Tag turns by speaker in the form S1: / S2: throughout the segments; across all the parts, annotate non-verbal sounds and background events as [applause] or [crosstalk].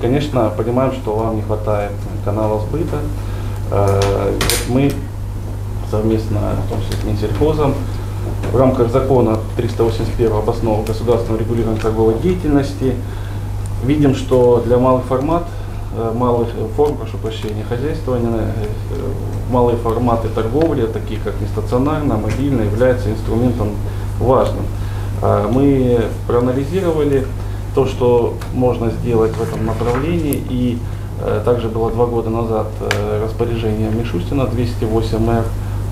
S1: Конечно, понимаем, что вам не хватает канала сбыта. Э, вот мы совместно, в том числе с Минсельхозом, в рамках закона 381 об основах государственного регулирования торговой деятельности видим, что для малых формат, э, малых форм, прошу прощения, хозяйствования, э, малые форматы торговли, такие как нестационарная, мобильная, являются инструментом важным. Мы проанализировали то, что можно сделать в этом направлении. И э, также было два года назад распоряжение Мишустина 208 р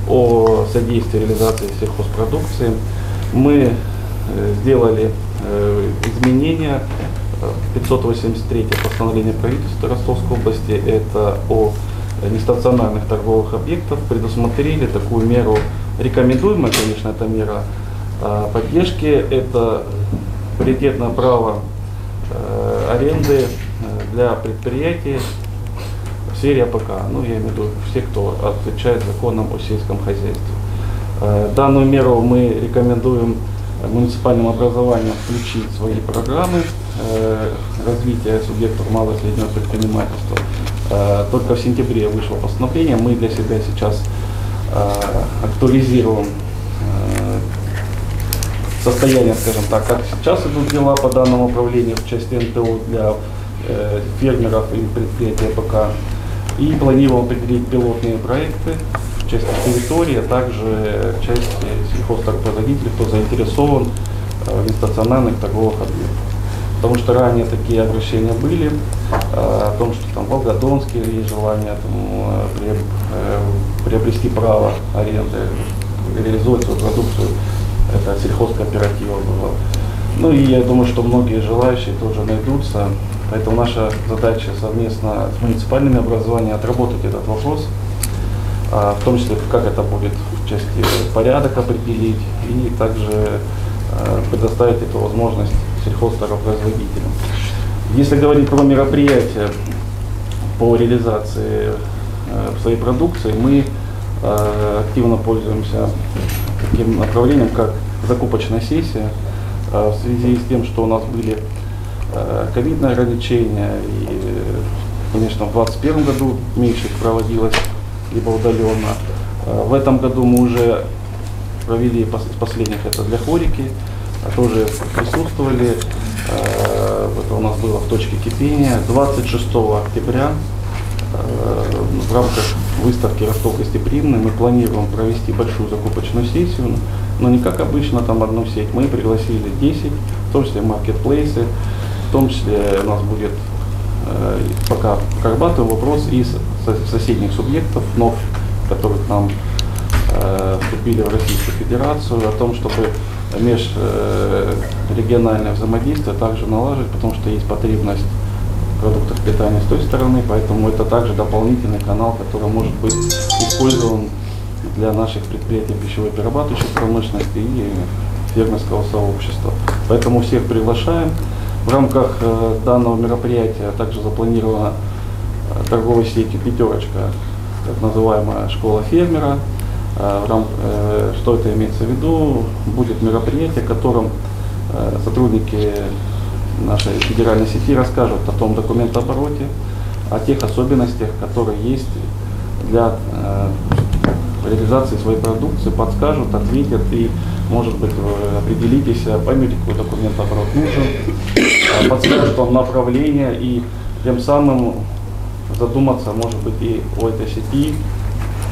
S1: о содействии реализации сельхозпродукции. Мы э, сделали э, изменения. 583 постановление правительства Ростовской области, это о нестационарных торговых объектах, предусмотрели такую меру, рекомендуемая, конечно, эта мера а, поддержки, это приоритетное право э, аренды для предприятий сфере АПК, ну я имею в виду все, кто отвечает законам о сельском хозяйстве. Э, данную меру мы рекомендуем муниципальным образованиям включить в свои программы э, развития субъектов малого и среднего предпринимательства. Э, только в сентябре вышло постановление, мы для себя сейчас актуализируем состояние, скажем так, как сейчас идут дела по данному управлению в части НТО для фермеров и предприятий АПК. И планируем определить пилотные проекты в части территории, а также в части сельхозтоваропроизводителей, кто заинтересован э, в нестационарных торговых объектах. Потому что ранее такие обращения были, э, о том, что там в Волгодонске есть желание там, э, приобрести право аренды, реализовать свою продукцию, это сельхозкооператива было. Ну и я думаю, что многие желающие тоже найдутся. Поэтому наша задача совместно с муниципальными образованиями отработать этот вопрос, а, в том числе как это будет в части порядок определить и также а, предоставить эту возможность сельхозтоваропроизводителям. Если говорить про мероприятия по реализации а, своей продукции, мы активно пользуемся таким направлением, как закупочная сессия, в связи с тем, что у нас были Э, ковидные ограничения. И, конечно, в 2021 году меньше проводилось, либо удаленно. Э, в этом году мы уже провели из последних это для хорики, а тоже присутствовали. Это у нас было в точке кипения. 26 октября в рамках выставки Ростов гостеприимный мы планируем провести большую закупочную сессию, но не как обычно там одну сеть. Мы пригласили 10, в том числе маркетплейсы, том числе у нас будет э, пока прорабатываем вопрос из соседних субъектов, вновь, которые к нам э, вступили в Российскую Федерацию, о том, чтобы межрегиональное э, взаимодействие также налаживать, потому что есть потребность в продуктах питания с той стороны, поэтому это также дополнительный канал, который может быть использован для наших предприятий пищевой перерабатывающей промышленности и фермерского сообщества. Поэтому всех приглашаем. В рамках э, данного мероприятия также запланирована э, торговой сети «Пятерочка», так называемая школа фермера. Э, что это имеется в виду? Будет мероприятие, в котором сотрудники нашей федеральной сети расскажут о том документообороте, о тех особенностях, которые есть для реализации своей продукции, подскажут, ответят и, может быть, определитесь, поймете, какой документ оборот нужен, а, подскажут вам направление и тем самым задуматься, может быть, и о этой сети,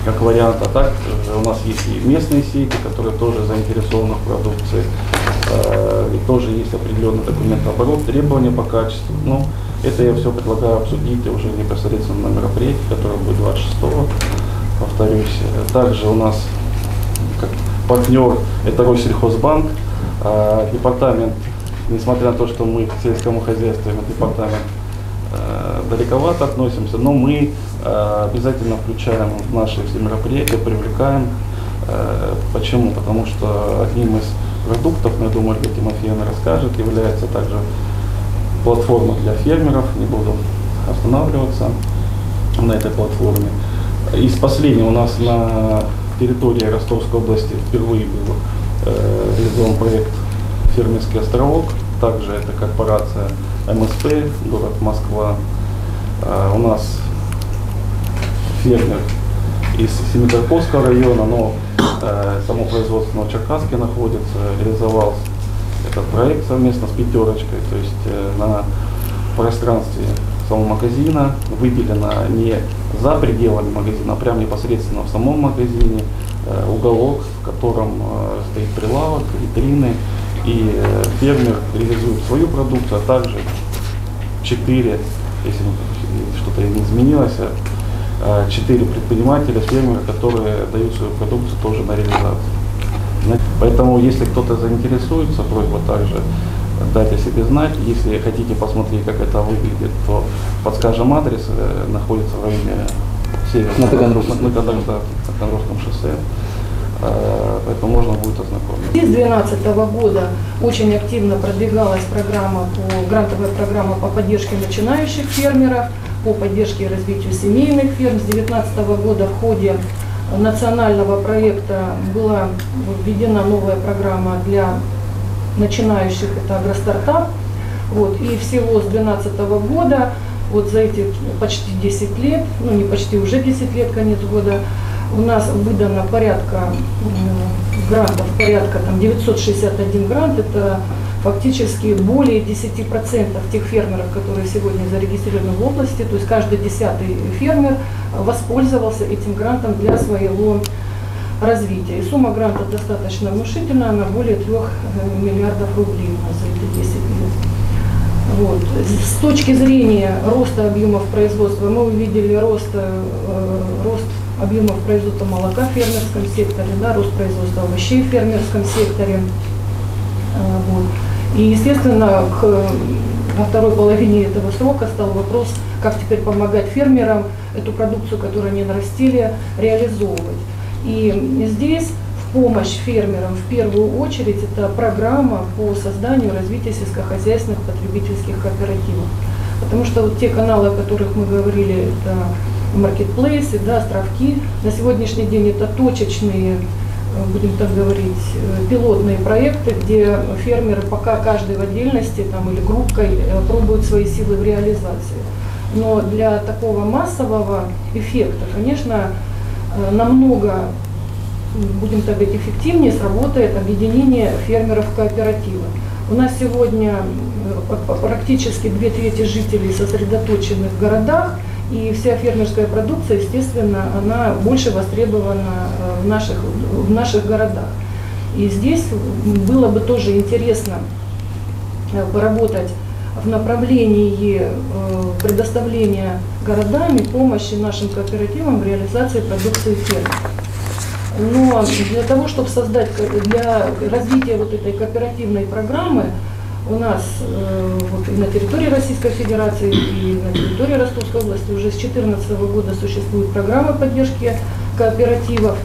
S1: как вариант. А так э, у нас есть и местные сети, которые тоже заинтересованы в продукции, э, и тоже есть определенный документооборот, требования по качеству. Но это я все предлагаю обсудить уже непосредственно на мероприятии, которое будет 26 повторюсь. Также у нас как партнер это Россельхозбанк, а, департамент, несмотря на то, что мы к сельскому хозяйству, департамент а, далековато относимся, но мы а, обязательно включаем в наши все мероприятия, привлекаем. Почему? Потому что одним из продуктов, я думаю, Ольга Тимофеевна расскажет, является также платформа для фермеров, не буду останавливаться на этой платформе. Из последнего у нас на территории Ростовской области впервые был э, реализован проект «Фермерский островок». также это корпорация МСП, город Москва. Э, У нас фермер из Семитарковского района, но само производство в Черкасске находится, реализовал этот проект совместно с пятерочкой, то есть э, на пространстве самого магазина выделено не за пределами магазина, а прямо непосредственно в самом магазине э, уголок, в котором э, стоит прилавок, витрины, и э, фермер реализует свою продукцию, а также четыре, если что-то не изменилось, э, четыре предпринимателя, фермера, которые дают свою продукцию тоже на реализацию. Поэтому, если кто-то заинтересуется, просьба также дать о себе знать. Если хотите посмотреть, как это выглядит, то подскажем адрес, э, находится в районе Северного.
S2: На Таганрогском.
S1: На, Таганрог- да, на Таганрогском шоссе. Э, Поэтому можно будет ознакомиться.
S3: С 2012 года очень активно продвигалась программа по, грантовая программа по поддержке начинающих фермеров, по поддержке и развитию семейных ферм. С 2019 года в ходе национального проекта была введена новая программа для начинающих, это агростартап. Вот, и всего с 2012 года, вот за эти почти 10 лет, ну не почти, уже 10 лет, конец года, у нас выдано порядка грантов, порядка там 961 грант, это фактически более 10% тех фермеров, которые сегодня зарегистрированы в области, то есть каждый десятый фермер воспользовался этим грантом для своего развития. И сумма гранта достаточно внушительная, она более 3 миллиардов рублей у нас за эти 10 лет. Вот. С точки зрения роста объемов производства мы увидели рост, э, рост объемов производства молока в фермерском секторе, да, рост производства овощей в фермерском секторе. Э, вот. И, естественно, к, во второй половине этого срока стал вопрос, как теперь помогать фермерам эту продукцию, которую они нарастили, реализовывать. И здесь в помощь фермерам в первую очередь это программа по созданию и развитию сельскохозяйственных потребительских кооперативов. Потому что вот те каналы, о которых мы говорили, это маркетплейсы, да, островки, на сегодняшний день это точечные, э, будем так говорить, э, пилотные проекты, где фермеры пока каждый в отдельности там, или группкой э, пробуют свои силы в реализации. Но для такого массового эффекта, конечно, э, намного будем так говорить, эффективнее сработает объединение фермеров в кооперативы. У нас сегодня практически две трети жителей сосредоточены в городах, и вся фермерская продукция, естественно, она больше востребована э, в наших, в наших городах. И здесь было бы тоже интересно э, поработать в направлении э, предоставления городами помощи нашим кооперативам в реализации продукции ферм. Но для того, чтобы создать, для развития вот этой кооперативной программы, у нас э, вот и на территории Российской Федерации, и на территории Ростовской области уже с 2014 года существует программа поддержки кооперативов.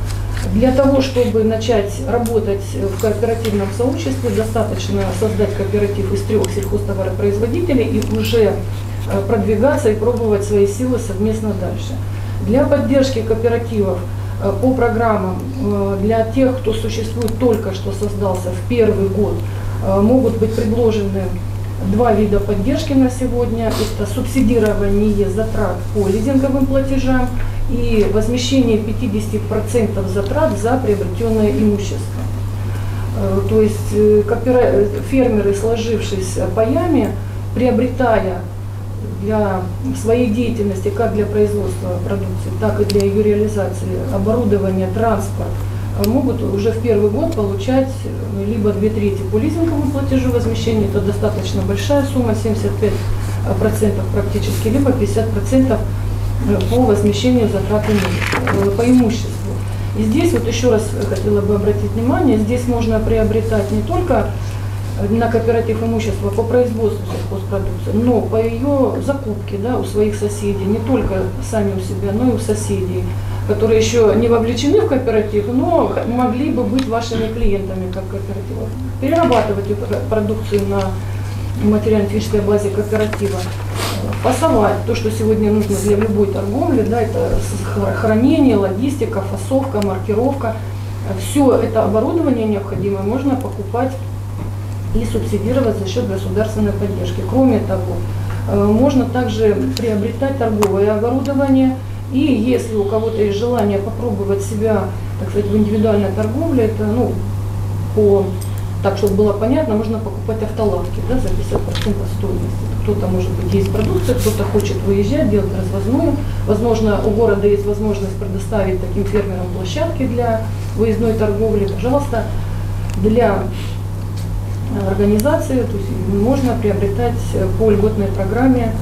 S3: Для того, чтобы начать работать в кооперативном сообществе, достаточно создать кооператив из трех сельхозтоваропроизводителей и уже э, продвигаться и пробовать свои силы совместно дальше. Для поддержки кооперативов э, по программам э, для тех, кто существует только что создался в первый год, могут быть предложены два вида поддержки на сегодня. Это субсидирование затрат по лизинговым платежам и возмещение 50% затрат за приобретенное имущество. Э, То есть э, фермеры, сложившись паями, приобретая для своей деятельности, как для производства продукции, так и для ее реализации, оборудование, транспорт, э, могут уже в первый год получать э, либо две трети по лизинговому платежу возмещения, это достаточно большая сумма, 75% практически, либо 50% по возмещению затрат э, по имуществу. И здесь вот еще раз хотела бы обратить внимание, здесь можно приобретать не только на кооператив имущества по производству сельхозпродукции, но по ее закупке да, у своих соседей, не только сами у себя, но и у соседей, которые еще не вовлечены в кооператив, но могли бы быть вашими клиентами как кооператива. Перерабатывать эту пр- продукцию на материально-технической базе кооператива, фасовать то, что сегодня нужно для любой торговли, да, это хранение, логистика, фасовка, маркировка. Все это оборудование необходимое можно покупать и субсидировать за счет государственной поддержки. Кроме того, э, можно также приобретать торговое оборудование, и если у кого-то есть желание попробовать себя, так сказать, в индивидуальной торговле, это, ну, по, так, чтобы было понятно, можно покупать автолавки, да, за 50% стоимости. Кто-то, может быть, есть продукция, кто-то хочет выезжать, делать развозную. Возможно, у города есть возможность предоставить таким фермерам площадки для выездной торговли. Пожалуйста, для организации, то есть можно приобретать по льготной программе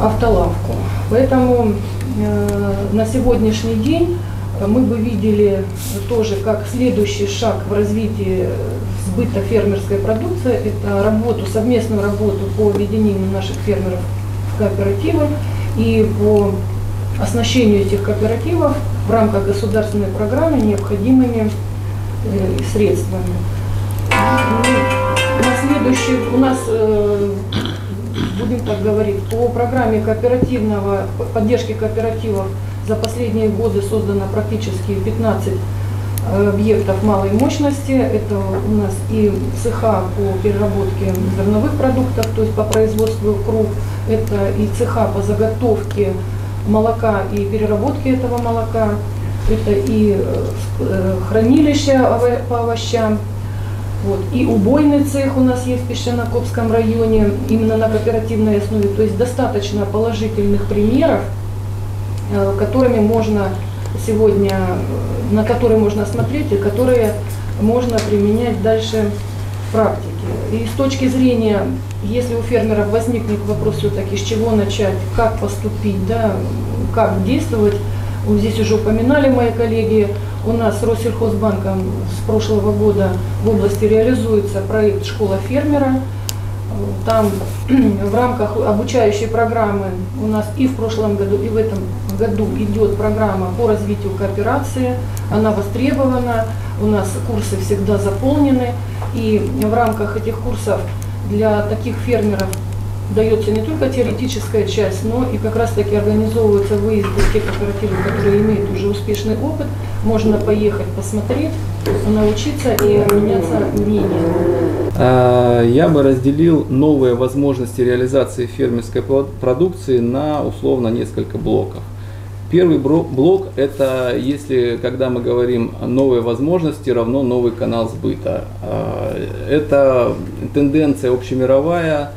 S3: автолавку. Поэтому э, на сегодняшний день мы бы видели тоже как следующий шаг в развитии сбыта фермерской продукции, это работу, совместную работу по объединению наших фермеров в кооперативы и по оснащению этих кооперативов в рамках государственной программы необходимыми э, средствами. На следующий у нас, э, будем так говорить, по программе кооперативного, поддержки кооперативов за последние годы создано практически 15 э, объектов малой мощности. Это у нас и цеха по переработке зерновых продуктов, то есть по производству круп. Это и цеха по заготовке молока и переработке этого молока. Это и э, хранилище по овощам, вот. И убойный цех у нас есть в Песчанокопском районе, именно на кооперативной основе. То есть достаточно положительных примеров, э, которыми можно сегодня, э, на которые можно смотреть и которые можно применять дальше в практике. И с точки зрения, если у фермеров возникнет вопрос все-таки, с чего начать, как поступить, да, как действовать, вот здесь уже упоминали мои коллеги, у нас с Россельхозбанком с прошлого года в области реализуется проект «Школа фермера». Там [clears throat] в рамках обучающей программы у нас и в прошлом году, и в этом году идет программа по развитию кооперации. Она востребована, у нас курсы всегда заполнены. И в рамках этих курсов для таких фермеров дается не только теоретическая часть, но и как раз таки организовываются выезды те кооперативы, которые имеют уже успешный опыт. Можно поехать, посмотреть, научиться и обменяться мнением.
S2: А, я бы разделил новые возможности реализации фермерской продукции на условно несколько блоков. Первый блок – это если, когда мы говорим новые возможности, равно новый канал сбыта. А, это тенденция общемировая,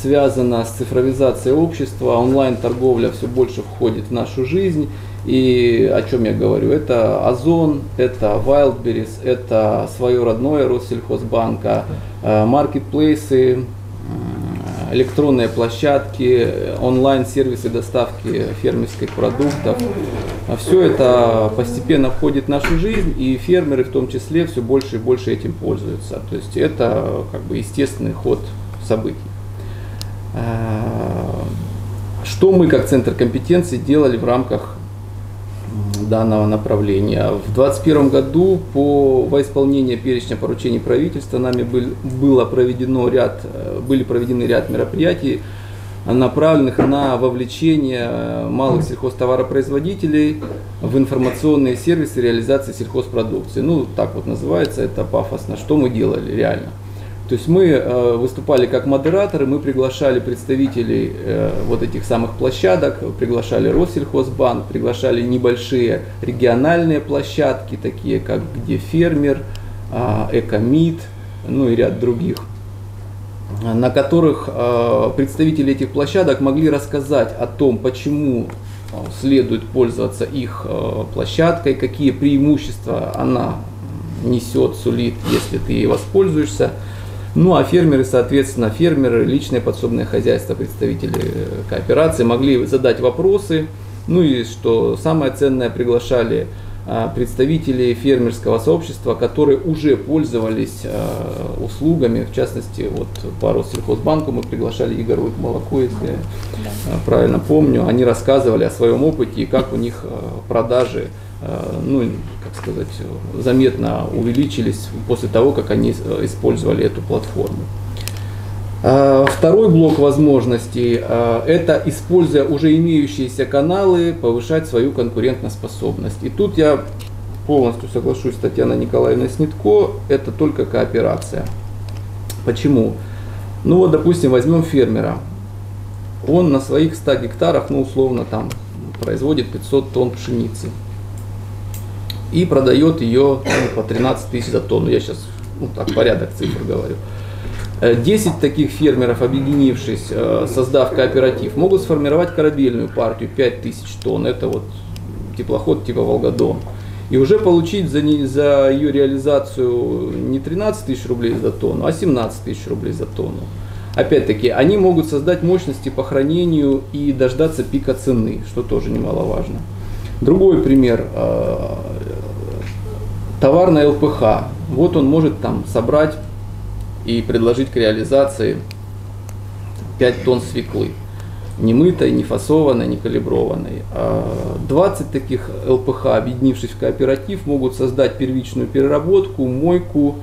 S2: связана с цифровизацией общества, онлайн-торговля все больше входит в нашу жизнь. И о чем я говорю? Это Озон, это Wildberries, это свое родное Россельхозбанка, э, маркетплейсы, электронные площадки, онлайн-сервисы доставки фермерских продуктов. Все это постепенно входит в нашу жизнь, и фермеры в том числе все больше и больше этим пользуются. То есть это как бы естественный ход событий. Э, что мы как Центр компетенции делали в рамках данного направления. В 2021 году по, во исполнение перечня поручений правительства нами был, было проведено ряд, э, были проведены ряд мероприятий, направленных на вовлечение малых сельхозтоваропроизводителей в информационные сервисы реализации сельхозпродукции. Ну, так вот называется это пафосно. Что мы делали реально? То есть мы э, выступали как модераторы, мы приглашали представителей э, вот этих самых площадок, приглашали Россельхозбанк, приглашали небольшие региональные площадки, такие как где фермер, э, Экомид, ну и ряд других на которых э, представители этих площадок могли рассказать о том, почему следует пользоваться их площадкой, какие преимущества она несет, сулит, если ты ей воспользуешься. Ну а фермеры, соответственно, фермеры, личное подсобное хозяйство, представители э, кооперации могли задать вопросы. Ну и что самое ценное, приглашали а, представителей фермерского сообщества, которые уже пользовались а, услугами, в частности, вот по Россельхозбанку мы приглашали Игорь Молоко, если я правильно помню, они рассказывали о своем опыте и как у них продажи Э, ну, как сказать, заметно увеличились после того, как они э, использовали эту платформу. Э, второй блок возможностей – это, используя уже имеющиеся каналы, повышать свою конкурентоспособность. И тут я полностью соглашусь с Татьяной Николаевной Снитко, это только кооперация. Почему? Ну вот, допустим, возьмем фермера. Он на своих 100 гектарах, ну условно там, производит 500 тонн пшеницы. И продает ее ну, по 13 тысяч за тонну. Я сейчас ну, так порядок цифр говорю. 10 таких фермеров, объединившись, э, создав кооператив, могут сформировать корабельную партию 5000 тонн. Это вот теплоход типа Волгодон. И уже получить за, не, за ее реализацию не 13 тысяч рублей за тонну, а 17 тысяч рублей за тонну. Опять-таки, они могут создать мощности по хранению и дождаться пика цены, что тоже немаловажно. Другой пример. Э, товар на ЛПХ. Вот он может там собрать и предложить к реализации 5 тонн свеклы. Не мытой, не фасованной, не калиброванной. 20 а таких ЛПХ, объединившись в кооператив, могут создать первичную переработку, мойку,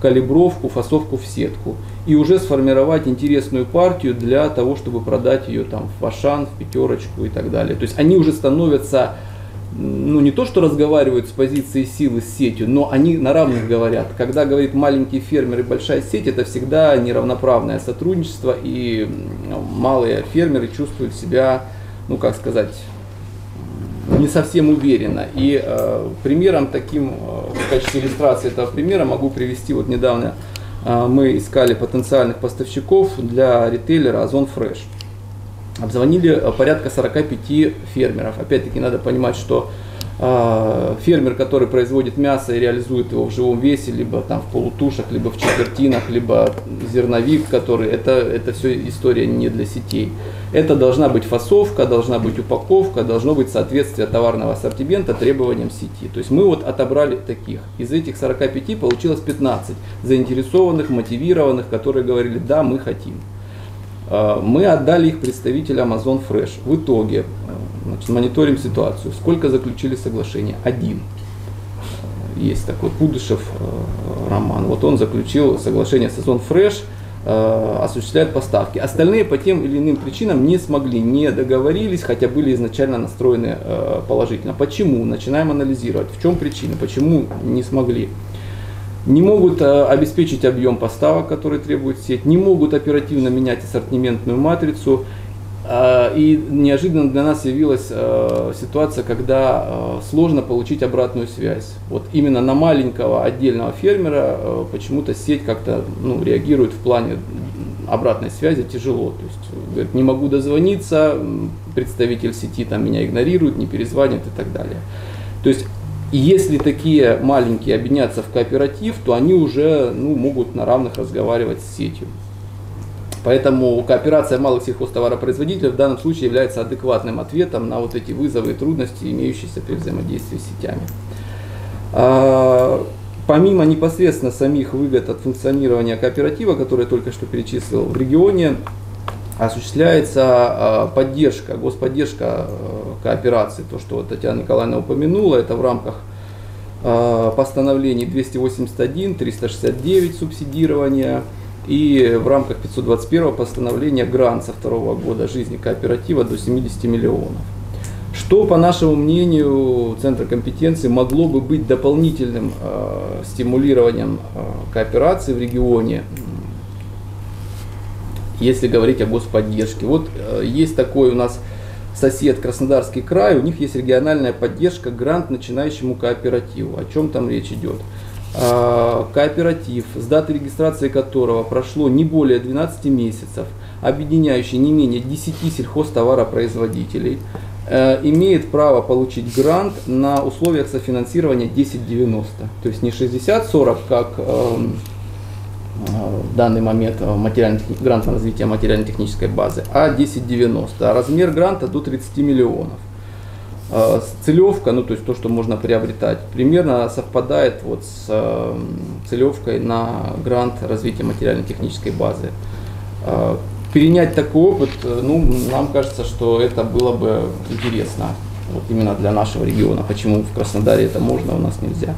S2: калибровку, фасовку в сетку. И уже сформировать интересную партию для того, чтобы продать ее там в Ашан, в пятерочку и так далее. То есть они уже становятся ну не то, что разговаривают с позиции силы с сетью, но они на равных говорят. Когда говорит маленький фермер и большая сеть, это всегда неравноправное сотрудничество, и малые фермеры чувствуют себя, ну как сказать, не совсем уверенно. И э, примером таким, э, в качестве иллюстрации этого примера могу привести, вот недавно э, мы искали потенциальных поставщиков для ритейлера Озон Fresh обзвонили э, порядка 45 фермеров. Опять-таки надо понимать, что э, фермер, который производит мясо и реализует его в живом весе, либо там в полутушах, либо в четвертинах, либо зерновик, который это, это все история не для сетей. Это должна быть фасовка, должна быть упаковка, должно быть соответствие товарного ассортимента требованиям сети. То есть мы вот отобрали таких. Из этих 45 получилось 15 заинтересованных, мотивированных, которые говорили, да, мы хотим. А, мы отдали их представителям Amazon Fresh. В итоге э, значит, мониторим ситуацию. Сколько заключили соглашение? Один. Есть такой Пудышев э, Роман. Вот он заключил соглашение с Amazon Fresh, э, осуществляет поставки. Остальные по тем или иным причинам не смогли, не договорились, хотя были изначально настроены положительно. Почему? Начинаем анализировать. В чем причина? Почему не смогли? Не могут э, обеспечить объем поставок, который требует сеть, не могут оперативно менять ассортиментную матрицу. Э, и неожиданно для нас явилась э, ситуация, когда сложно получить обратную связь. Вот именно на маленького отдельного фермера почему-то сеть как-то ну, реагирует в плане обратной связи тяжело. То есть, говорит, не могу дозвониться, представитель сети там меня игнорирует, не перезвонит и так далее. То есть и если такие маленькие объединятся в кооператив, то они уже ну, могут на равных разговаривать с сетью. Поэтому кооперация малых сельхозтоваропроизводителей в данном случае является адекватным ответом на вот эти вызовы и трудности, имеющиеся при взаимодействии с сетями. А, помимо непосредственно самих выгод от функционирования кооператива, который я только что перечислил, в регионе осуществляется а, поддержка, господдержка а, кооперации, то, что Татьяна Николаевна упомянула, это в рамках а, постановлений 281, 369 субсидирования и в рамках 521 постановления грант со второго года жизни кооператива до 70 миллионов. Что, по нашему мнению, Центра компетенции могло бы быть дополнительным э, стимулированием э, кооперации в регионе если говорить о господдержке. Вот э, есть такой у нас сосед Краснодарский край, у них есть региональная поддержка, грант начинающему кооперативу. О чем там речь идет? А, кооператив, с даты регистрации которого прошло не более 12 месяцев, объединяющий не менее 10 сельхозтоваропроизводителей, э, имеет право получить грант на условиях софинансирования 10-90. То есть не 60-40, как эм, в данный момент э, грант на развитие материально-технической базы, а 1090. А размер гранта до 30 миллионов. Э, целевка, ну то есть то, что можно приобретать, примерно совпадает вот с э, целевкой на грант развития материально-технической базы. Перенять такой опыт, ну, нам кажется, что это было бы интересно вот именно для нашего региона. Почему в Краснодаре это можно, у нас нельзя.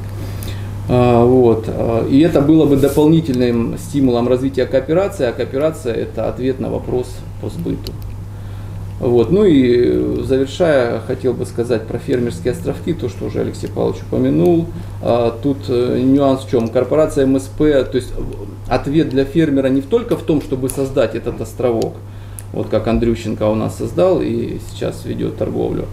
S2: А, вот. А, и это было бы дополнительным стимулом развития кооперации, а кооперация – это ответ на вопрос по сбыту. Вот. Ну и завершая, хотел бы сказать про фермерские островки, то, что уже Алексей Павлович упомянул. А, тут э, нюанс в чем? Корпорация МСП, то есть ответ для фермера не только в том, чтобы создать этот островок, вот как Андрющенко у нас создал и сейчас ведет торговлю,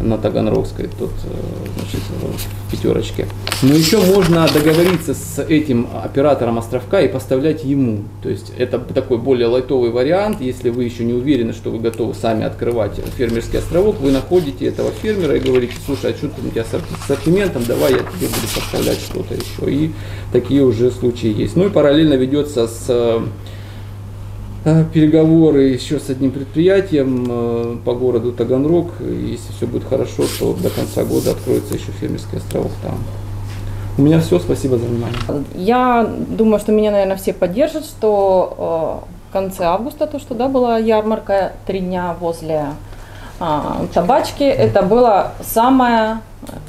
S2: на Таганрогской, тут э, значит, в пятерочке. Но еще можно договориться с этим оператором островка и поставлять ему. То есть это такой более лайтовый вариант. Если вы еще не уверены, что вы готовы сами открывать фермерский островок, вы находите этого фермера и говорите, слушай, а что у тебя с ассортиментом, давай я тебе буду поставлять что-то еще. И такие уже случаи есть. Ну и параллельно ведется с Э, переговоры еще с одним предприятием э, по городу Таганрог. Если все будет хорошо, то до конца года откроется еще фермерский островок там. У меня все, спасибо за внимание.
S4: Я думаю, что меня, наверное, все поддержат, что э, в конце августа, то, что да, была ярмарка три дня возле табачки, это была самая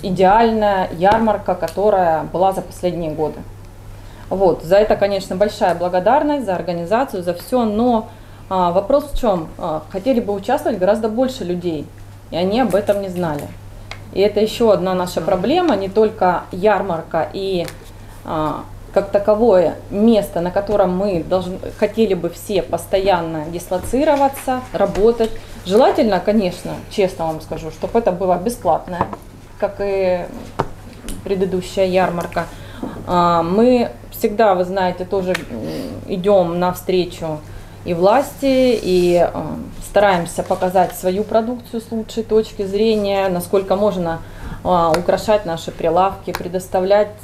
S4: идеальная ярмарка, которая была за последние годы. Вот, за это, конечно, большая благодарность, за организацию, за все, но а, вопрос в чем? А, хотели бы участвовать гораздо больше людей, и они об этом не знали. И это еще одна наша проблема, не только ярмарка и а, как таковое место, на котором мы должны, хотели бы все постоянно дислоцироваться, работать. Желательно, конечно, честно вам скажу, чтобы это было бесплатное, как и предыдущая ярмарка. А, мы всегда, вы знаете, тоже идем навстречу и власти, и э, стараемся показать свою продукцию с лучшей точки зрения, насколько можно э, украшать наши прилавки, предоставлять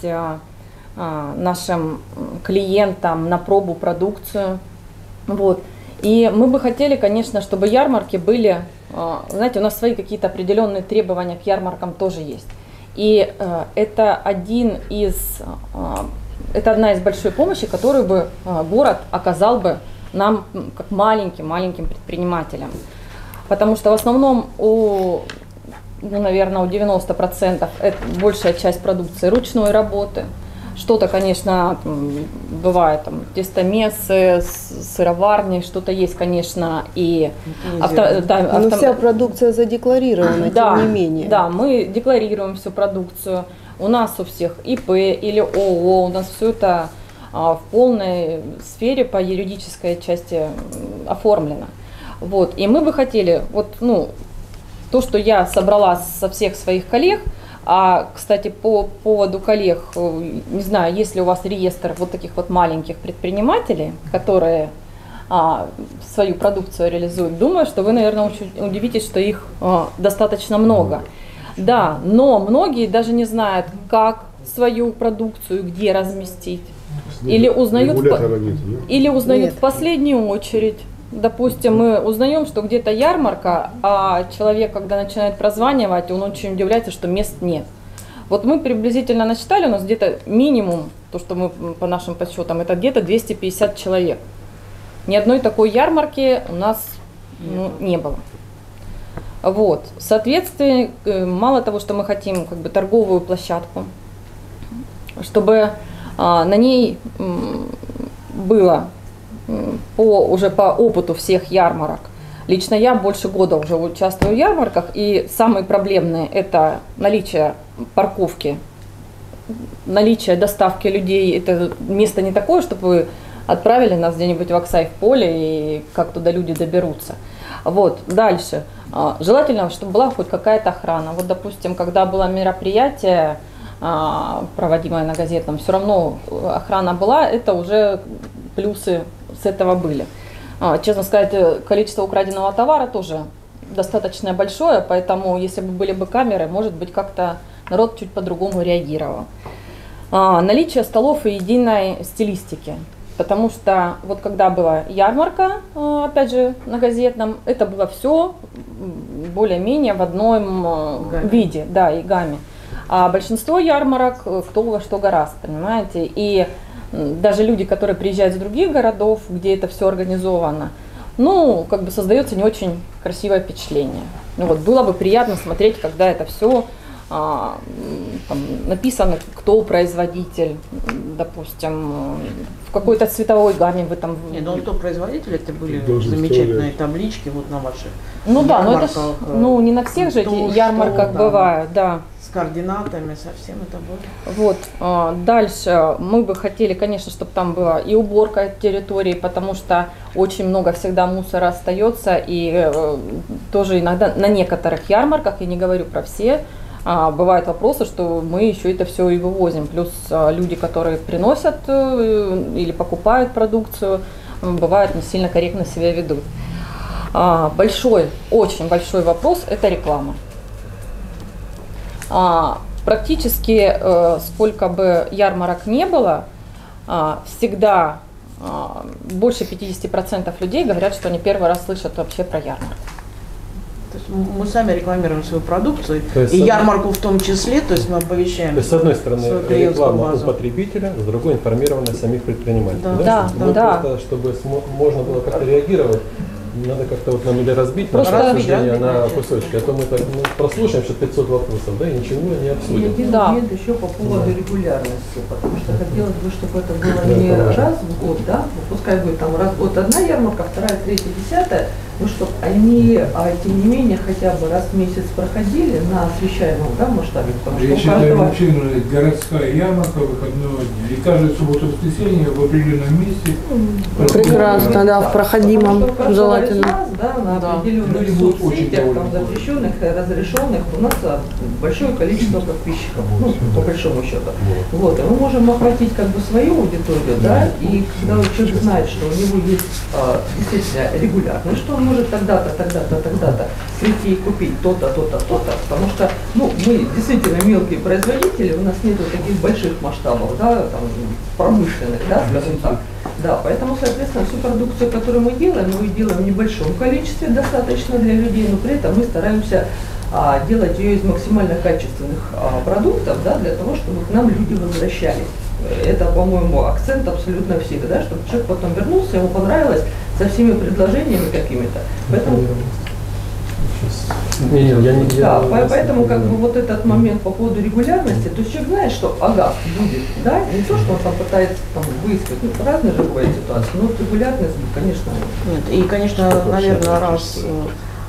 S4: нашим клиентам на пробу продукцию. Вот. И мы бы хотели, конечно, чтобы ярмарки были, знаете, у нас свои какие-то определенные требования к ярмаркам тоже есть. И э, это один из э, это одна из большой помощи, которую бы а, город оказал бы нам, как маленьким-маленьким предпринимателям. Потому что в основном у, ну, наверное, у 90% это большая часть продукции ручной работы. Что-то, конечно, бывает там тестомесы, сыроварни, что-то есть, конечно, и
S5: авто, да, авто... Но вся продукция задекларирована,
S4: да,
S5: тем не менее.
S4: Да, мы декларируем всю продукцию. У нас у всех ИП или ООО, у нас все это а, в полной сфере по юридической части оформлено. Вот. И мы бы хотели, вот, ну, то, что я собрала со всех своих коллег, а, кстати, по поводу коллег, не знаю, есть ли у вас реестр вот таких вот маленьких предпринимателей, которые а, свою продукцию реализуют, думаю, что вы, наверное, удивитесь, что их а, достаточно много. Да, но многие даже не знают, как свою продукцию, где разместить. Или узнают, нет, или узнают нет. в последнюю очередь. Допустим, мы узнаем, что где-то ярмарка, а человек, когда начинает прозванивать, он очень удивляется, что мест нет. Вот мы приблизительно насчитали, у нас где-то минимум, то, что мы по нашим подсчетам, это где-то 250 человек. Ни одной такой ярмарки у нас ну, не было. Вот. Соответственно, э, мало того, что мы хотим как бы торговую площадку, чтобы а, на ней было по, уже по опыту всех ярмарок. Лично я больше года уже участвую в ярмарках, и самые проблемные это наличие парковки, наличие доставки людей. Это место не такое, чтобы вы отправили нас где-нибудь в Оксай в поле и как туда люди доберутся. Вот, дальше. А, желательно, чтобы была хоть какая-то охрана. Вот, допустим, когда было мероприятие, а, проводимое на газетном, все равно охрана была, это уже плюсы с этого были. А, честно сказать, количество украденного товара тоже достаточно большое, поэтому если бы были бы камеры, может быть, как-то народ чуть по-другому реагировал. Наличие столов и единой стилистики. Потому что вот когда была ярмарка, э, опять же, на газетном, это было все более-менее в одном э, гамме. виде, да, и гамме. А большинство ярмарок э, кто во что гораст, понимаете? И даже люди, которые приезжают из других городов, где это все организовано, ну, как бы создается не очень красивое впечатление. Ну вот, было бы приятно смотреть, когда это все а, там, написано, кто производитель, допустим, в какой-то цветовой гамме вы там...
S6: Не, ну кто производитель, это были замечательные
S7: вставлять.
S6: таблички вот на ваших
S4: Ну да, но это ж,
S6: ярмарках, э,
S4: ну не на всех же
S6: то,
S4: эти ярмарках
S6: что, да.
S4: бывают, да.
S6: с координатами, совсем это было.
S4: Вот. а, Дальше мы бы хотели, конечно, чтобы там была и уборка территории, потому что очень много всегда мусора остается, и э, тоже иногда на некоторых ярмарках, я не говорю про все, а, бывают вопросы, что мы еще это все и вывозим. Плюс а, люди, которые приносят э, или покупают продукцию, бывают не сильно корректно себя ведут. А, Большой, очень большой вопрос – это реклама. Практически э, сколько бы ярмарок не было, всегда больше 50% людей говорят, что они первый раз слышат вообще про ярмарку.
S6: То есть м- мы сами рекламируем свою продукцию,
S8: То есть
S6: и ярмарку в том числе, то есть мы оповещаем.
S8: То есть, с одной стороны, реклама у
S6: базу.
S8: потребителя, с другой информированность самих предпринимателей.
S6: Да.
S4: Да,
S8: Мы
S4: да.
S8: просто, чтобы можно было как-то реагировать, надо как-то вот нам или разбить наше
S4: Просто-
S8: обсуждение
S6: Разбить,
S8: на кусочки, а то мы так ну, прослушаем сейчас 500 вопросов, да, и ничего не обсудим.
S9: Один
S4: Да.
S9: момент еще по поводу регулярности, потому что хотелось бы, чтобы это было
S8: Да,
S9: не
S8: это
S9: раз в год, да, ну, пускай будет там раз в год одна ярмарка, вторая, третья, десятая, но чтобы они, а, тем не менее, хотя бы раз в месяц проходили на освещаемом да, масштабе, потому что
S7: Я
S9: у
S7: считаю,
S9: каждого...
S7: вообще нужна городская ярмарка выходного дня. И каждую субботу-воскресенье в определенном месте.
S5: Прекрасно, да, в проходимом
S9: что
S5: желательно.
S9: нас, да, на
S6: Да.
S9: определенных
S7: очень
S9: соцсетях, там, запрещенных, и разрешенных, у нас а, большое количество подписчиков, ну, по большому счету. Вот, и мы можем охватить как бы свою аудиторию, да, и когда человек знает, что у него есть а, действительно регулярно, что он может тогда-то, тогда-то, тогда-то прийти и купить то-то, то-то, то-то, потому что, ну, мы действительно мелкие производители, у нас нету таких больших масштабов, да, там, промышленных, да, скажем так. Да, поэтому, соответственно, всю продукцию, которую мы делаем, мы делаем в небольшом количестве, достаточно для людей, но при этом мы стараемся а, делать ее из максимально качественных а, продуктов, да, для того, чтобы к нам люди возвращались. Это, по-моему, акцент абсолютно всех, да, чтобы человек потом вернулся, ему понравилось со всеми предложениями какими-то. Поэтому
S8: Не, не, я не
S9: да,
S8: я-
S9: по- поэтому как бы вот этот момент по поводу регулярности, то есть человек знает, что ага, будет, да, не то, что он там пытается там выискать, ну, разные же бывают ситуации, но регулярность, конечно,
S6: Нет, и, конечно, наверное, раз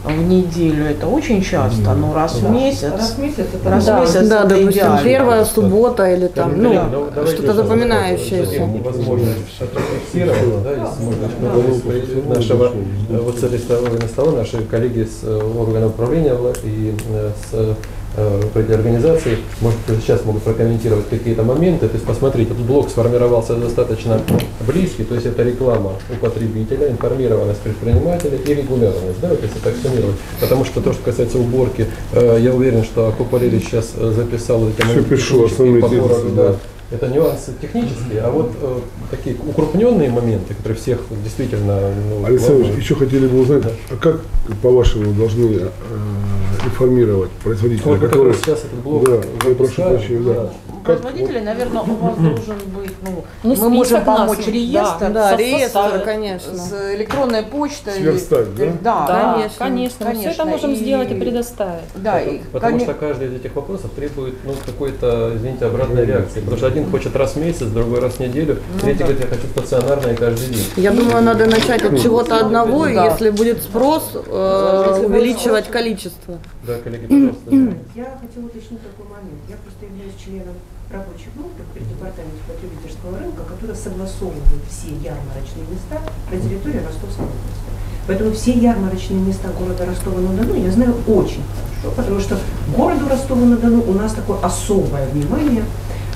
S6: в неделю это очень часто, но раз в
S9: да.
S6: месяц.
S9: Раз в месяц это
S6: Раз в
S9: да.
S6: месяц
S5: Да,
S6: это
S5: допустим,
S6: идеально.
S5: первая суббота или там, ну,
S8: да-
S5: что-то запоминающееся.
S8: возможность отрефлексировать, да, если можно, нашего э, вот с этой стороны стола наши коллеги с э, органов управления вла- и э, с э, руководители организации, может, сейчас могут прокомментировать какие-то моменты. То есть, посмотрите, этот блок сформировался достаточно близкий, то есть это реклама у потребителя, информированность предпринимателя и регулярность, да, вот если так суммировать. Потому что то, что касается уборки, э, я уверен, что Акоп Валерьевич сейчас э, записал эти моменты
S7: пишу,
S8: по городу,
S7: да.
S8: да. Это нюансы технические, а вот э, такие укрупненные моменты, которые всех действительно ну,
S7: Александр,
S8: волнуют.
S7: еще хотели бы узнать, а как, по-вашему, должны э, информировать производителя,
S8: Вот
S7: который...
S8: сейчас этот блок
S7: Да, я прошу прощения, да. Как-
S6: Производители, наверное, у вас должен быть, ну,
S4: Ну,
S6: мы можем
S4: нас,
S6: помочь
S4: да.
S6: реестр,
S5: Да,
S6: со-
S5: реестр,
S6: со-
S5: конечно.
S6: с электронной почтой.
S7: Сверстать, да?
S6: Да,
S4: Да,
S5: конечно,
S4: конечно, мы все это
S6: конечно,
S4: можем
S6: и-
S4: сделать и предоставить.
S6: да, и,
S8: Потому что каждый из этих вопросов требует ну, какой-то, извините, обратной реакции. Потому что один хочет раз в месяц, другой раз в неделю, третий говорит, я хочу стационарно и каждый день.
S5: Я думаю, надо начать от чего-то одного, и
S6: Да.
S5: если будет спрос, э, увеличивать количество.
S8: Да, коллеги, пожалуйста.
S10: Я хотела уточнить такой момент. Я просто являюсь членом рабочей группы при департаменте потребительского рынка, которая согласовывает все ярмарочные места на территории Ростовской области. Поэтому все ярмарочные места города Ростова-на-Дону я знаю очень хорошо, потому что городу Ростова-на-Дону у нас такое особое внимание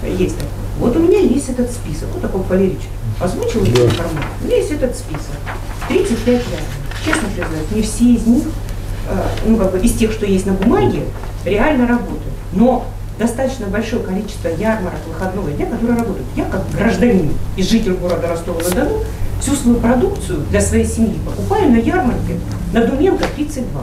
S10: есть такое. Вот у меня есть этот список, вот такой Валерьевич озвучил эту информацию. У меня есть этот список. 35 ярмарок. Честно признаюсь, не все из них э, ну, как бы из тех, что есть на бумаге, реально работают. Но достаточно большое количество ярмарок выходного дня, которые работают. Я как гражданин и житель города Ростова-на-Дону всю свою продукцию для своей семьи покупаю на ярмарке на Думенко 32.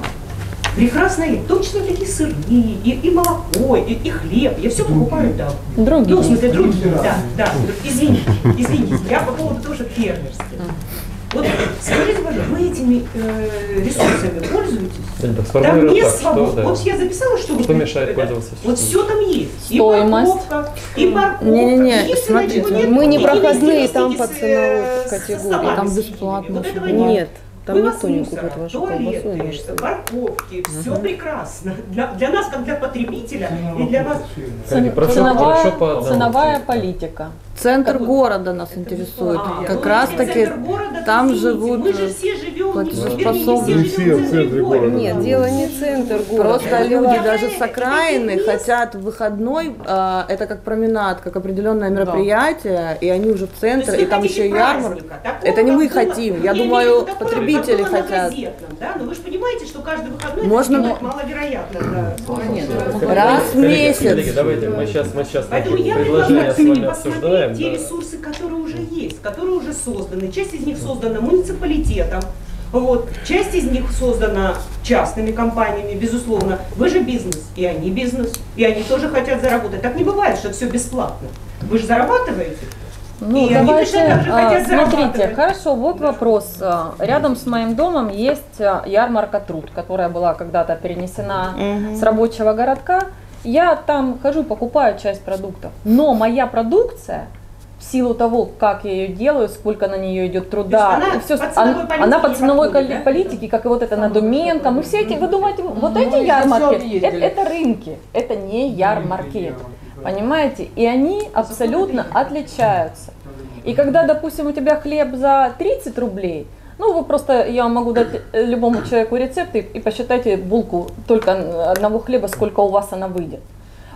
S10: Прекрасно, и в том числе такие сыры, и, и молоко, и, и хлеб. Я все покупаю там.
S4: Другие.
S10: Ну, в смысле, другие, да, да. Извините, извините, я по поводу тоже фермерских. Вот скажите, пожалуйста, вы этими э, ресурсами пользуетесь?
S8: Да, так,
S10: Там есть
S8: так,
S10: свобода.
S8: что, да.
S10: Вот я записала, что,
S8: Что
S10: вы-
S8: мешает пользоваться
S10: Вот все там есть.
S4: Стоимость.
S10: И парковка, и парковка.
S5: Не-не-не, смотрите,
S10: нет,
S5: мы не проходные там по
S10: э,
S5: ценовой
S10: с
S5: категории. Там
S6: бесплатно
S10: Вот
S6: всего.
S5: Нет, там
S10: Вынос
S5: никто не
S10: мусора,
S5: купит вашу
S10: туалеты, парковки, все прекрасно. Для, для нас, как для потребителя, и для вас.
S8: прошу-
S4: Ценовая,
S8: по
S4: ценовая политика.
S6: Центр города нас интересует.
S10: А,
S6: Как
S10: ну,
S6: раз таки там живут
S10: Мы же
S6: э,
S10: все живем,
S6: платежеспособные.
S10: вернее, не все в центре города.
S5: Нет, дело не центр города.
S6: Просто люди даже с окраины хотят в выходной, а, это как променад, как определенное мероприятие, и они уже в центр, и там еще ярмарка.
S10: такого,
S6: Это не мы хотим, я думаю,
S10: такого,
S6: потребители хотят.
S10: да? Но вы же понимаете, что каждый выходной
S6: Можно-
S10: это маловероятно. Да.
S6: Раз в месяц.
S8: коллеги, давайте мы сейчас, мы сейчас
S10: Поэтому я
S8: предложения
S10: предлагаю
S8: с вами обсуждаем.
S10: те
S8: да.
S10: ресурсы, которые уже есть, которые уже созданы. Часть из них создана муниципалитетом, вот. Часть из них создана частными компаниями, безусловно. Вы же бизнес, и они бизнес, и они тоже хотят заработать. Так не бывает, что все бесплатно. Вы же зарабатываете.
S4: Ну,
S10: И они
S4: давайте,
S10: же
S4: а, смотрите, хорошо, вот вопрос. А, Рядом с моим домом есть а, ярмарка труд, которая была когда-то перенесена с рабочего городка. Я там хожу, покупаю часть продуктов. Но моя продукция, силу того, как я ее делаю, сколько на нее идет труда,
S10: она
S4: и всё,
S10: по ценовой
S4: она, она по
S10: не
S4: ценовой
S10: подходит, да?
S4: политике, как и вот это Надуменко, мы все эти, вы думаете, вот
S6: Ну,
S4: эти
S6: мы
S4: ярмарки, это, это рынки, это не ярмарки. Понимаете? И они абсолютно отличаются. И когда, допустим, у тебя хлеб за 30 рублей, ну, вы просто, я могу дать э, любому человеку рецепт и, и посчитайте булку только одного хлеба, сколько у вас она выйдет.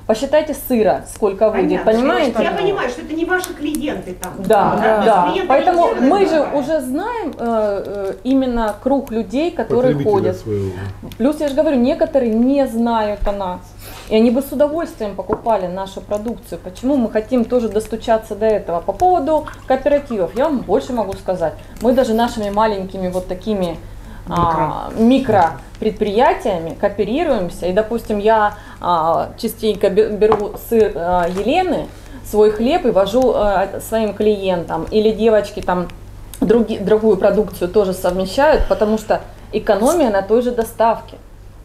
S4: Посчитайте сыра, сколько выйдет,
S10: Понятно.
S4: понимаете?
S10: Я понимаю, что это не ваши клиенты там.
S4: Да, да, да. Поэтому мы же
S10: да.
S4: уже знаем э, э, именно круг людей, которые ходят.
S11: своего.
S4: Плюс я же говорю, некоторые не знают о нас. И они бы с удовольствием покупали нашу продукцию. Почему мы хотим тоже достучаться до этого? По поводу кооперативов, я вам больше могу сказать. Мы даже нашими маленькими вот такими а, микропредприятиями кооперируемся. И, допустим, я а, частенько бе- беру сыр а, Елены, свой хлеб и вожу своим клиентам. Или девочки там други- другую продукцию тоже совмещают, потому что экономия на той же доставке.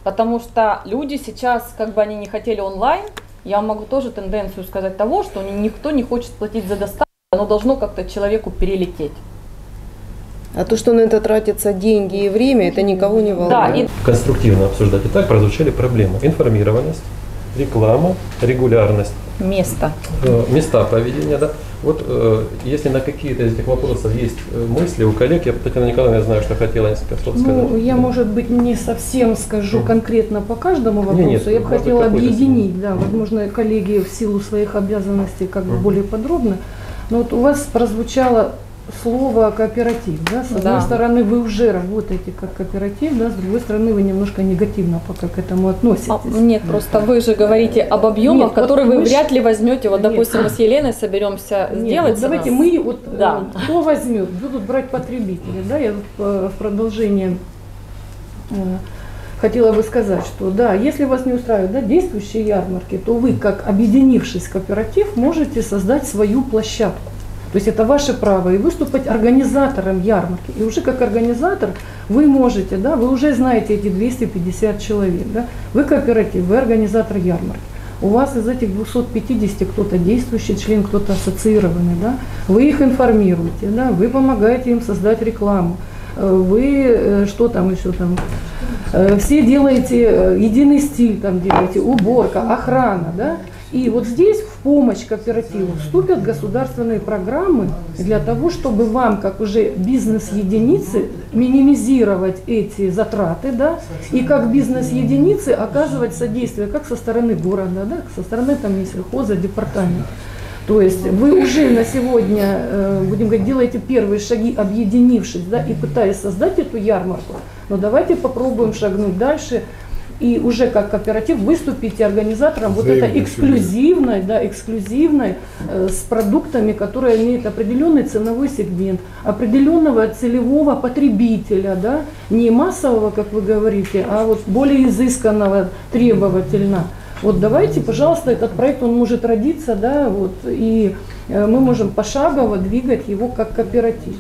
S4: Потому что люди сейчас, как бы они не хотели онлайн, я могу тоже тенденцию сказать того, что ни- никто не хочет платить за доставку, оно должно как-то человеку перелететь.
S5: А то, что на это тратятся деньги и время, это никого не волнует.
S4: Да, и
S8: Конструктивно обсуждать. Итак, прозвучали проблемы. Информированность, реклама, регулярность,
S4: место.
S8: э, места проведения. Да? Вот э, если на какие-то из этих вопросов есть э, мысли у коллег, я, Татьяна Николаевна, я знаю, что хотела несколько слов сказать.
S3: Ну, я, может быть, не совсем скажу конкретно по каждому вопросу.
S8: нет,
S3: я бы хотела объединить, да, возможно, коллеги в силу своих обязанностей как бы более подробно. Но вот у вас прозвучало слово кооператив, да, с одной
S4: Да.
S3: стороны вы уже работаете как кооператив, да, с другой стороны вы немножко негативно пока к этому относитесь.
S4: А, нет, просто вы же говорите об объемах,
S3: Нет, вот
S4: которые вы
S3: мы ж-
S4: вряд ли возьмете. Вот,
S3: Нет.
S4: допустим, мы с Еленой соберемся
S3: Нет,
S4: сделать.
S3: вот давайте
S4: нас.
S3: мы, вот, э,
S4: Да.
S3: кто возьмет, будут брать потребители. Да, я э, в продолжение э, хотела бы сказать, что да, если вас не устраивают да, действующие ярмарки, то вы, как объединившись кооператив, можете создать свою площадку. То есть это ваше право и выступать организатором ярмарки. И уже как организатор вы можете, да, вы уже знаете эти 250 человек, да, вы кооператив, вы организатор ярмарки. У вас из этих 250 кто-то действующий член, кто-то ассоциированный, да, вы их информируете, да, вы помогаете им создать рекламу, э, вы э, что там еще там, э, все делаете единый стиль, там делаете, уборка, охрана, да, и вот здесь в помощь кооперативу вступят государственные программы для того, чтобы вам, как уже бизнес-единицы, минимизировать эти затраты, да, и как бизнес-единицы оказывать содействие как со стороны города, да, со стороны там если хоза, департамента. То есть вы уже на сегодня, э, будем говорить, делаете первые шаги, объединившись, да, и пытаясь создать эту ярмарку. Но давайте попробуем шагнуть дальше и уже как кооператив выступите организатором вот этой эксклюзивной, да, эксклюзивной э, с продуктами, которые имеют определенный ценовой сегмент, определенного целевого потребителя, да, не массового, как вы говорите, а вот более изысканного, требовательно. Вот давайте, пожалуйста, этот проект, он может родиться, да, вот, и э, мы можем пошагово двигать его как кооператив.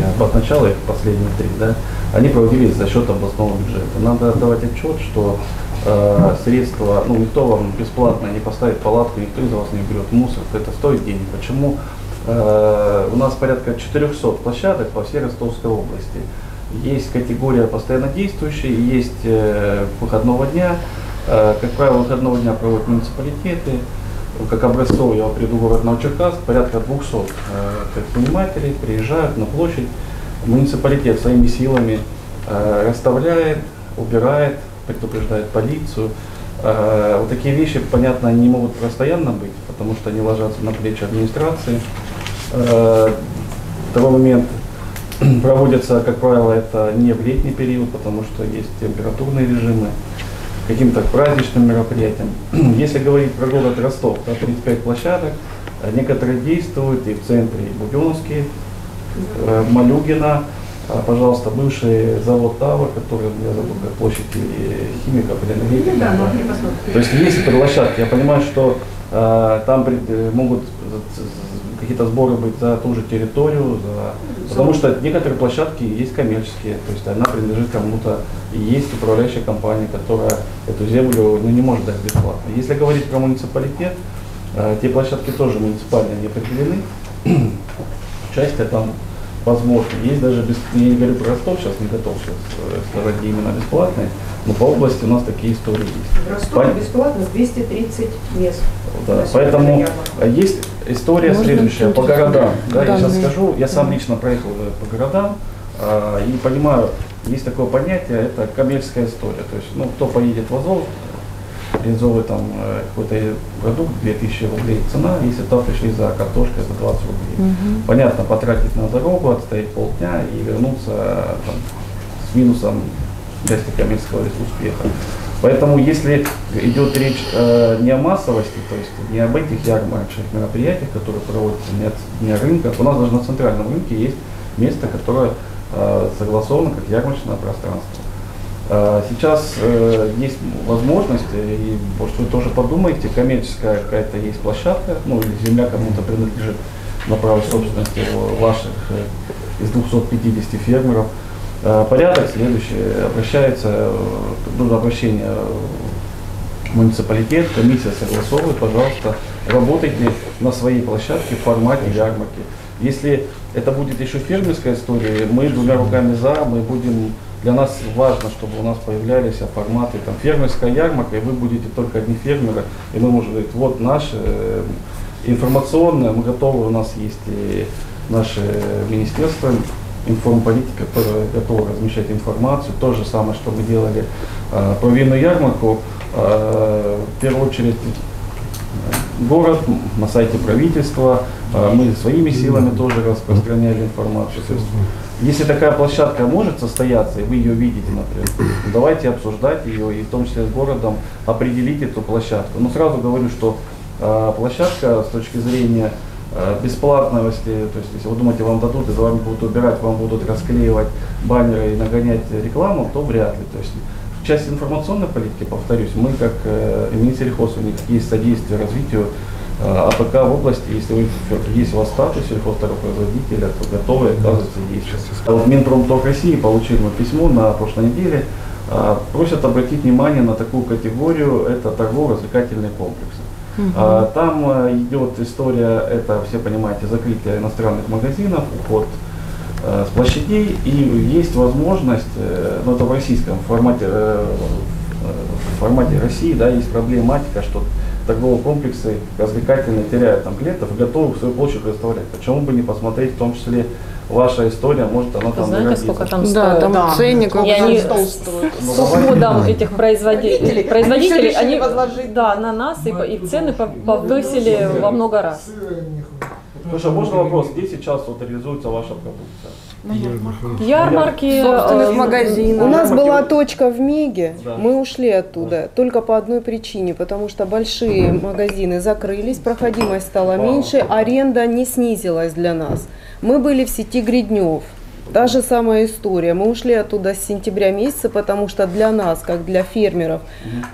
S1: Я обозначал их последние три, да, они проводились за счет областного бюджета. Надо отдавать отчет, что э, средства, ну никто вам бесплатно не поставит палатку, никто из вас не берет мусор, это стоит денег. Почему? Э, у нас порядка 400 площадок по всей Ростовской области. Есть категория постоянно действующей, есть э, выходного дня. Э, как правило, выходного дня проводят муниципалитеты. Как образцов я приду в город Новочеркасск, порядка 200 э, предпринимателей приезжают на площадь. Муниципалитет своими силами э, расставляет, убирает, предупреждает полицию. Э, вот такие вещи, понятно, не могут постоянно быть, потому что они ложатся на плечи администрации. Второй момент, [clears throat] проводятся, как правило, это не в летний период, потому что есть температурные режимы, каким-то праздничным мероприятиям. [clears throat] Если говорить про город Ростов, то 35 площадок, э, некоторые действуют и в центре и Буденновский, э, Малюгина, а, пожалуйста, бывший завод Тава, который, я забыл, как площадь или химиков или энергетиков.
S10: Да,
S1: да. То есть есть площадки. Я понимаю, что э, там э, могут какие-то сборы быть за ту же территорию, за- потому что некоторые площадки есть коммерческие, то есть она принадлежит кому-то, и есть управляющая компания, которая эту землю ну, не может дать бесплатно. Если говорить про муниципалитет, э, те площадки тоже муниципальные не определены, [clears throat] участие там возможно. Есть даже, без, я не говорю про Ростов, сейчас не готов сейчас э, сказать, где именно бесплатные, но по области у нас такие истории есть.
S10: В Ростове
S1: Пон-
S10: бесплатно 230 мест.
S1: да, поэтому э, есть история
S5: Можно
S1: следующая по городам. Да, я сейчас скажу, я сам лично проехал э, по городам а, и понимаю, есть такое понятие, это коммерческая история. То есть, ну, кто поедет в Азов, реализовывает там э, какой-то продукт, 2000 рублей цена, если туда пришли за картошкой за 20 рублей. Понятно, потратить на дорогу, отстоять полдня и вернуться там, с минусом части коммерческого успеха. Поэтому если идет речь э, не о массовости, то есть не об этих ярмарочных мероприятиях, которые проводятся, не, от- не о рынках, у нас даже на центральном рынке есть место, которое э, согласовано как ярмарочное пространство. Э, Сейчас э, есть возможность, э, и может вы тоже подумаете, коммерческая какая-то есть площадка, ну или земля кому-то принадлежит на право собственности ваших э, из 250 фермеров. Э, Порядок следующий. Обращается, нужно обращение в муниципалитет, комиссия согласовывает, пожалуйста, работайте на своей площадке в формате ярмарки. Если это будет еще фермерская история, мы двумя руками за, мы будем, для нас важно, чтобы у нас появлялись форматы там, фермерская ярмарка, и вы будете только одни фермеры, и мы можем говорить, вот наше э, мы готовы, у нас есть и наше министерство информполитики, которое готово размещать информацию. То же самое, что мы делали э, про винную ярмарку. Э, в первую очередь город, на сайте правительства, э, мы своими силами тоже распространяли информацию. То есть, если такая площадка может состояться, и вы ее видите, например, давайте обсуждать ее, и в том числе с городом определить эту площадку. Но сразу говорю, что э, площадка с точки зрения э, бесплатности, то есть если вы думаете, вам дадут и за вами будут убирать, вам будут расклеивать баннеры и нагонять рекламу, то вряд ли. То есть в части информационной политики, повторюсь, мы как э, Минсельхоз, у них есть содействие развитию э, АПК в области, если вы, есть у вас статус сельхозтоваропроизводителя, то готовы оказать содействие. А вот Минпромторг России получили мы письмо на прошлой неделе, э, просят обратить внимание на такую категорию, это торгово-развлекательные комплексы. А, Там э, идет история, это все понимаете, закрытие иностранных магазинов, уход э, с площадей, и есть возможность, э, ну это в российском формате, э, в формате России, да, есть проблематика, что торговые комплексы развлекательные теряют там клиентов и готовы свою площадь предоставлять. Почему бы не посмотреть, в том числе ваша история, может она
S4: Вы
S1: там
S4: знаете, сколько там
S5: Да,
S4: стоит?
S5: там
S6: Да.
S5: ценник
S4: И они с уходом этих производителей, производителей,
S6: они
S4: они,
S6: возложить.
S4: да, на нас и, по- и цены по- повысили во много раз.
S1: Слушай, можно вопрос, где сейчас вот реализуется ваша продукция?
S4: Ярмарки,
S5: Собственных
S4: э,
S5: магазинов. У нас
S1: Ярмарки.
S5: была точка в Меге,
S1: Да.
S5: мы ушли оттуда только по одной причине, потому что большие магазины закрылись, проходимость стала
S1: Вау.
S5: меньше, аренда не снизилась для нас. Мы были в сети Гриднев. Та же самая история. Мы ушли оттуда с сентября месяца, потому что для нас, как для фермеров,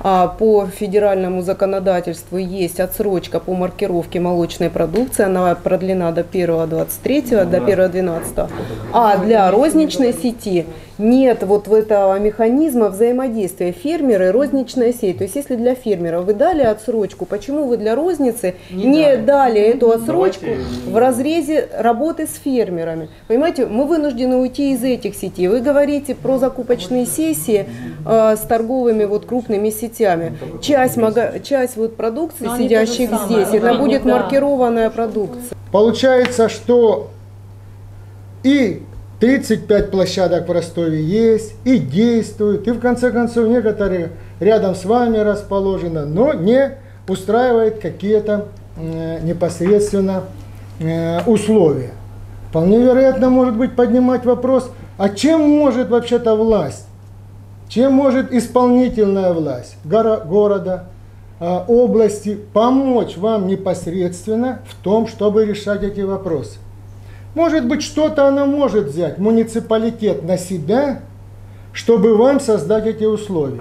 S5: а, по федеральному законодательству есть отсрочка по маркировке молочной продукции. Она продлена до 1.23, до 1.12. А для розничной сети нет вот в этого механизма взаимодействия фермеры и розничная сеть. То есть если для фермера вы дали отсрочку, почему вы для розницы не, дали эту отсрочку в разрезе работы с фермерами? Понимаете, мы вынуждены уйти из этих сетей. Вы говорите про закупочные сессии э, с торговыми вот крупными сетями. Часть, мага- часть вот продукции,
S4: Но
S5: сидящих
S4: самое.
S5: здесь, это
S4: Да.
S5: будет
S4: Да.
S5: маркированная продукция.
S11: Получается, что и 35 площадок в Ростове есть, и действуют, и в конце концов некоторые рядом с вами расположены, но не устраивает какие-то э, непосредственно э, условия. Вполне вероятно, может быть, поднимать вопрос, а чем может вообще-то власть, чем может исполнительная власть горо- города, а, области помочь вам непосредственно в том, чтобы решать эти вопросы. Может быть, что-то она может взять, муниципалитет, на себя, чтобы вам создать эти условия.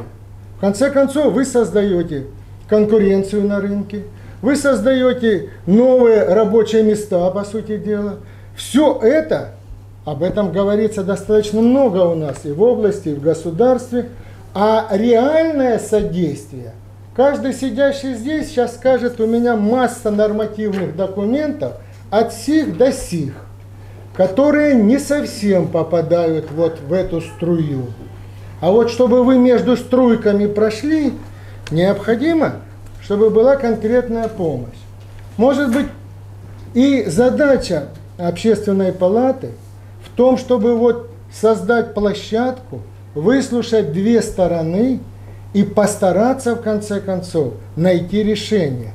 S11: В конце концов, вы создаете конкуренцию на рынке, вы создаете новые рабочие места, по сути дела. Все это, об этом говорится достаточно много у нас и в области, и в государстве, а реальное содействие, каждый сидящий здесь сейчас скажет, у меня масса нормативных документов от сих до сих, которые не совсем попадают вот в эту струю. А вот чтобы вы между струйками прошли, необходимо, чтобы была конкретная помощь. Может быть, и задача общественной палаты в том, чтобы вот создать площадку, выслушать две стороны и постараться в конце концов найти решение –